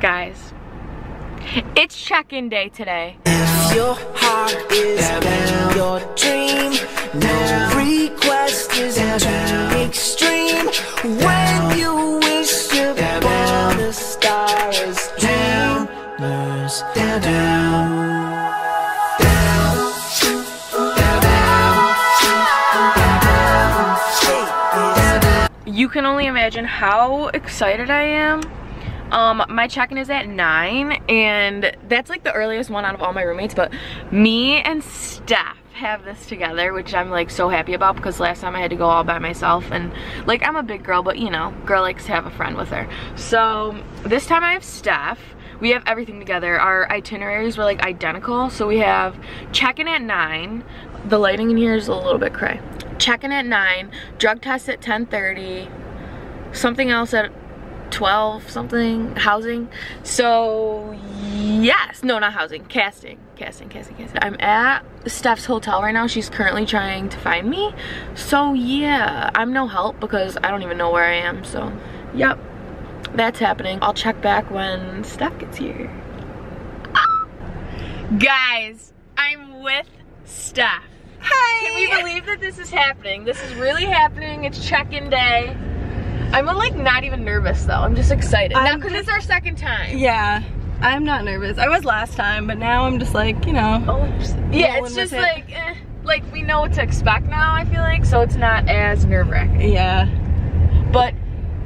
Guys, it's check-in day today. Your heart is down, your dream no request is too extreme. When you wish upon the stars, dreamers down, down. You can only imagine how excited I am. Um, my check-in is at 9 and that's like the earliest one out of all my roommates, but me and Steph have this together, which I'm like so happy about because last time I had to go all by myself and like I'm a big girl, but you know, girl likes to have a friend with her. So this time I have Steph. We have everything together. Our itineraries were like identical. So we have check-in at 9. The lighting in here is a little bit cray. Check-in at 9, drug test at 10.30, something else at 12 something housing. So yes. No not housing. Casting. Casting casting casting. I'm at steph's hotel right now. She's currently trying to find me. So yeah. I'm no help because i don't even know where i am. So yep. That's happening. I'll check back when steph gets here. Ah! Guys i'm with steph. Hi. can we believe that this is happening? This is really happening. It's check-in day I'm like not even nervous though. I'm just excited. I'm because it's our second time. Yeah, I'm not nervous. I was last time, but now I'm just like, you know. Oh, yeah, it's just like, eh, like we know what to expect now. I feel like so it's not as nerve wracking. Yeah. But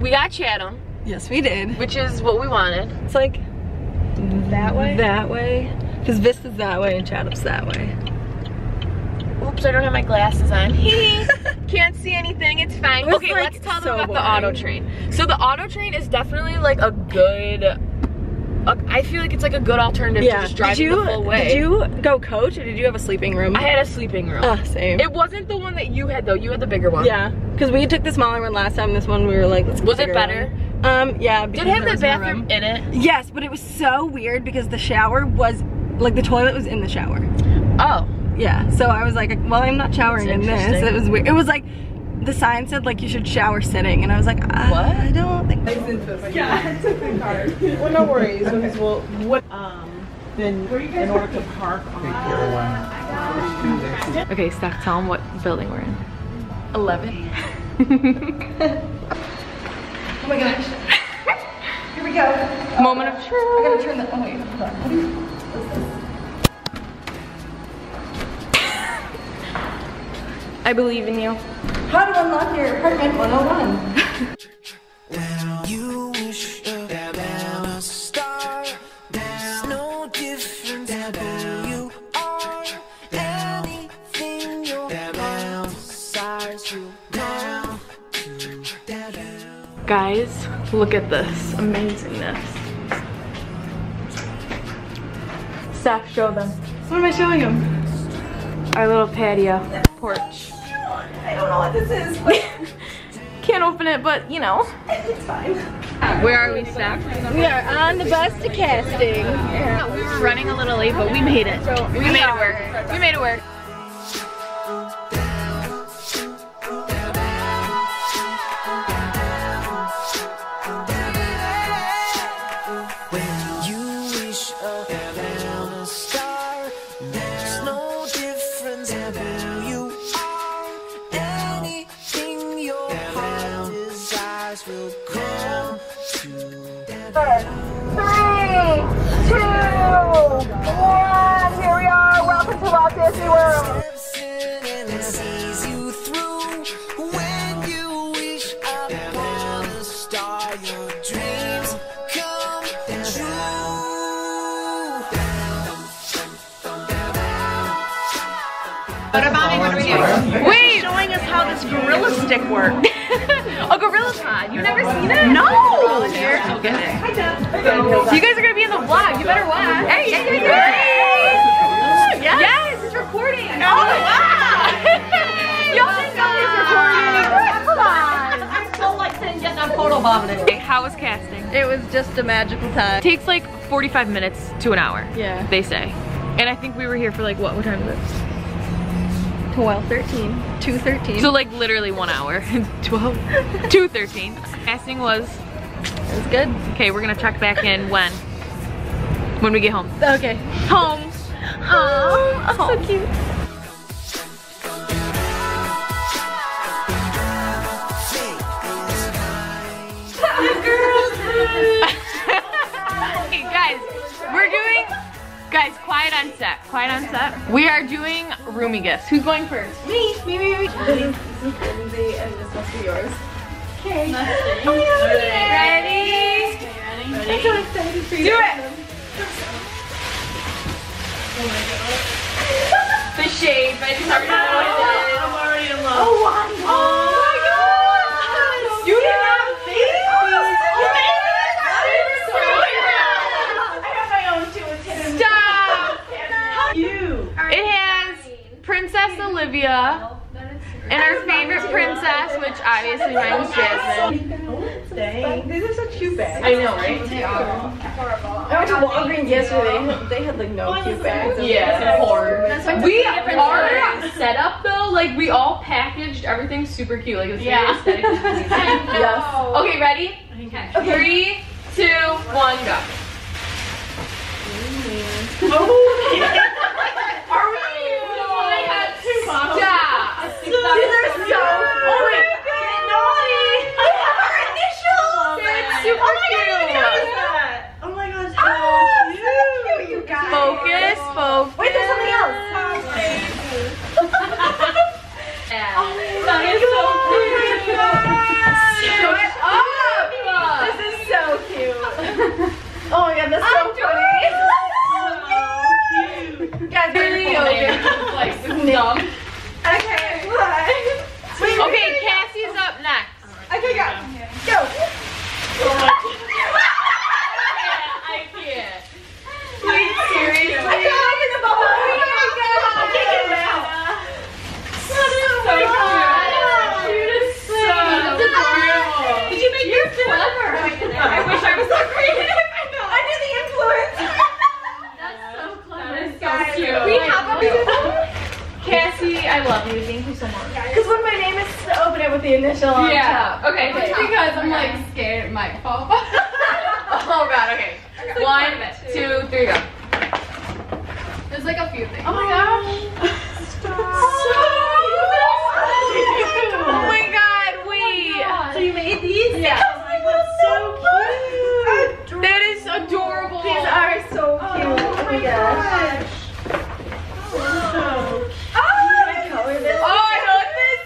we got Chatham, Yes, we did. which is what we wanted. It's like That way. that way. Because Vista's that way and Chatham's that way. Oops, I don't have my glasses on. Can't see anything. It's fine. It Okay, like, let's tell them so about the auto train. So the auto train is definitely like a good. uh, I feel like it's like a good alternative to Yeah. just Did you the full way. did you go coach or did you have a sleeping room? I had a sleeping room. Ah, same. It wasn't the one that you had though. You had the bigger one. yeah, because we took the smaller one last time. This one we were like, let's go Was it better? one. Um, yeah. Did it have the bathroom in it? Yes, but it was so weird because the shower was like the toilet was in the shower. Oh. Yeah, so I was like, well, I'm not showering in this. It was weird. It was like the sign said like you should shower sitting, and I was like, uh, What? I don't think. Yeah. Well, no worries, because well, what, um, then in order to park on. Okay, Steph, tell them what building we're in. 11. Oh my gosh. Here we go. Moment of truth. I truth. gotta turn the. Oh wait, hold on. What do you? I believe in you. How to unlock your apartment 101. You wish upon a star. There's no difference who you are. Anything your heart desires, you down. Guys, look at this amazingness. Steph, show them. What am I showing them? Our little patio porch. I don't know what this is, Can't open it, but you know. it's fine. Where are we, Steph? We are on the bus to casting. We were running a little late, but we made it. we made it work. We made it work. To. Three, two, one. Here we are. How this gorilla stick works. a gorilla pod. You've never seen it? No! Volunteer? Okay. So you guys are gonna be in the vlog. You better watch. Hey, hey, hey, hey! Yes! Yes, it's recording. Oh, wow! Y'all didn't know it's recording. Come on. I'm so like sitting getting a photo vomiting. How was casting? It was just a magical time. takes like 45 minutes to an hour. Yeah. They say. And I think we were here for like what? What time is it? 12, 13, 213. So like literally one hour. 12. 213. Casting was It was good. Okay, we're gonna check back in when? When we get home. Okay. Home. Oh, so cute. okay, guys, quiet on set, quiet on set. We are doing roomie gifts. Who's going first? Me, me, me, me. This is Lindsay and this must be yours. Okay. Ready? I'm so excited for you. Do it. The shape. I just already know what it is. Oh, I'm already in love. Oh, wow. Oh my god! You did not make I have my own too. It's hidden. Stop! You. It has Princess Olivia and our favorite princess, which obviously mine is Jasmine. Dang. These are such cute bags. I know, right? I went to Walgreens yesterday. They had like no cute bags. Yeah, horror. We are set up though, like we all packaged everything super cute, like it's very aesthetic. Yes. Okay, ready? Three, two, one, go. Are we? Oh my god, stop. These are so Oh my god, naughty! Our initials. It's super cute. Oh my god, Oh, how so cute! cute, you guys. Focus, focus. Wait, there's something else. Oh, oh that is so cute. This is so cute. Oh my god, that's so funny. Guys, Really really okay. Like dumb. Okay, what? Wait, Okay, Cassie's up next. Okay, go. Go. I can't. I can't open the bubble. Oh my god. I can't get it out. So cute. Did you make yours clever? I wish I was so creative. Under the influence. That is so cute. We have a Cassie, I love you. Thank you so much. Because when my name is to open it initial on Yeah. top. Okay. Because I'm like scared it might fall. Oh god. Okay. One, two, three, go. There's like a few things. Oh my gosh. Oh my god. Wait. So you made these? Yeah. so cute. That is adorable. These are so cute. Oh my gosh. Oh, can I color this? Oh, I know what this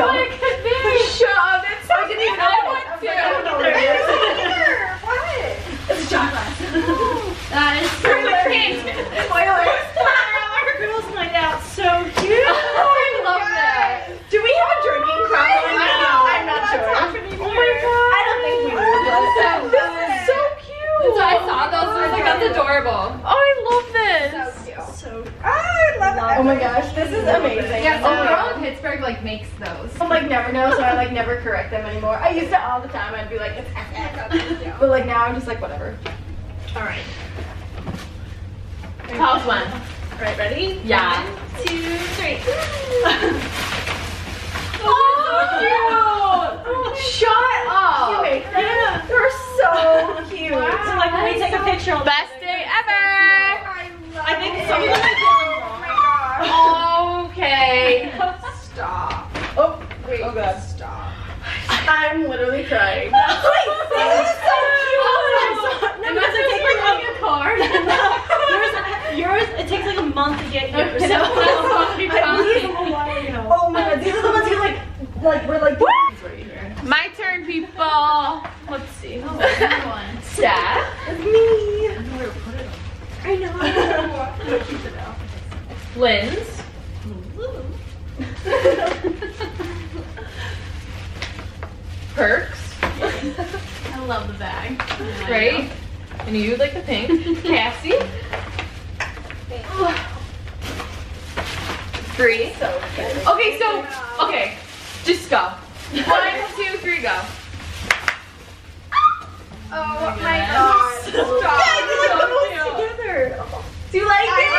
is. Wait, I don't. Shut up. That's so I didn't even I know. want I was to. like, I don't know what it is. What? It's a shot glass. That is so cute. Spoilers. Our girls night out, so cute. Oh I love that. Do we have a drinking oh problem? No. I'm not sure. Oh my god. I don't think we do. This is so cute. So I saw those. I was like, that's oh adorable. Oh, I love this. So, I love it. Oh my gosh, this is amazing. Yeah, so oh the girl in Pittsburgh like makes those. I'm like never know, so I like never correct them anymore. I used to all the time. I'd be like, it's but like now I'm just like whatever. All right. Tell one. when. All right, ready? Yeah. Two, three. Oh, oh Shut up. Yeah, they're so cute. So like when we take a picture, Best day ever. I think some I'm literally crying. Wait, this is so cute. No, because it takes like a card. yours, yours, it takes like a month to get here. So Oh my god, these are the ones you like, like we're like. My turn, people. Let's see. Steph. It's me. I know. Lynn's. Perks. I love the bag. Right? And you like the pink. Cassie. Three. So cute. Okay, so okay, just go. One, two, three, go. Oh, oh my god. Stop. Guys, like together. Do you like it?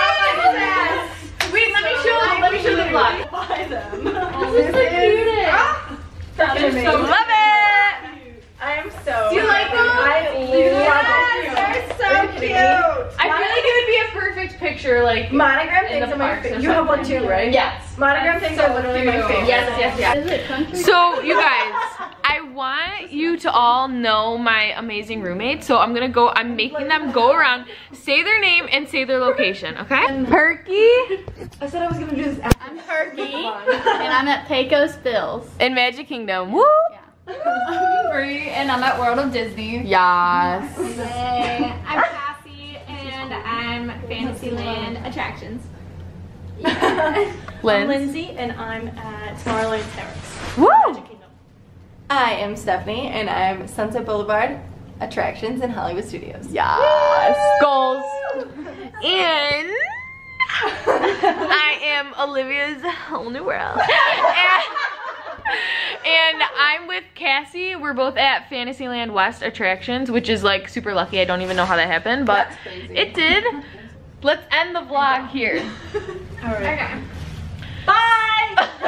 Yes. Wait, let me show. Let me show the vlog. buy them. This is the cutest. That's amazing. Love it. cute. I feel like it would be a perfect picture, like Monogram things are my favorite. You have one too, right? Yes. Monogram things are literally my favorite. Yes, yes, yes. Is it country? So you guys, I want you to all know my amazing roommates. So I'm gonna go, I'm making them go around, say their name and say their location, okay? I'm Perky I said I was gonna do this after. I'm Perky, and I'm at Pecos Bills. in Magic Kingdom. Woo! I'm Bree, and I'm at World of Disney. Yes. Hey, I'm Cassie, and I'm Fantasyland Attractions. Lynn. Lindsay, and I'm at Tomorrowland Terrace. Woo! I am Stephanie, and I'm Sunset Boulevard Attractions in Hollywood Studios. Yes. Goals. And I am Olivia's whole new world. And, and I'm with Cassie. We're both at Fantasyland West Attractions, which is like super lucky. I don't even know how that happened, but it did. Let's end the vlog here. All right. Okay. Bye!